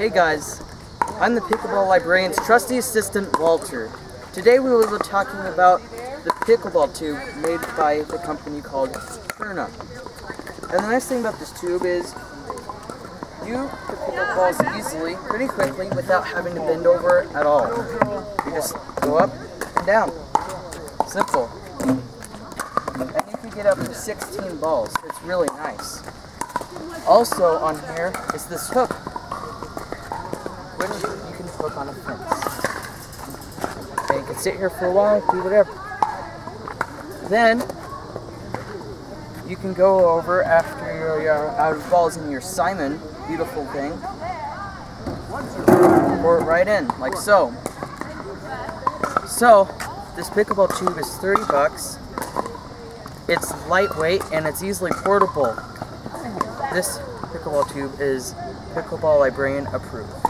Hey guys, I'm the Pickleball Librarian's trusty assistant, Walter. Today we will be talking about the pickleball tube made by the company called Tourna. And the nice thing about this tube is you can pickle balls easily, pretty quickly, without having to bend over at all. You just go up and down. Simple. And you can get up to 16 balls. It's really nice. Also on here is this hook, you can on a fence. You can sit here for a while, do whatever. Then you can go over after you're, you're out of balls in your Simon, beautiful thing, pour it right in, like so. So, this pickleball tube is 30 bucks. It's lightweight and it's easily portable. This pickleball tube is Pickleball Librarian approved.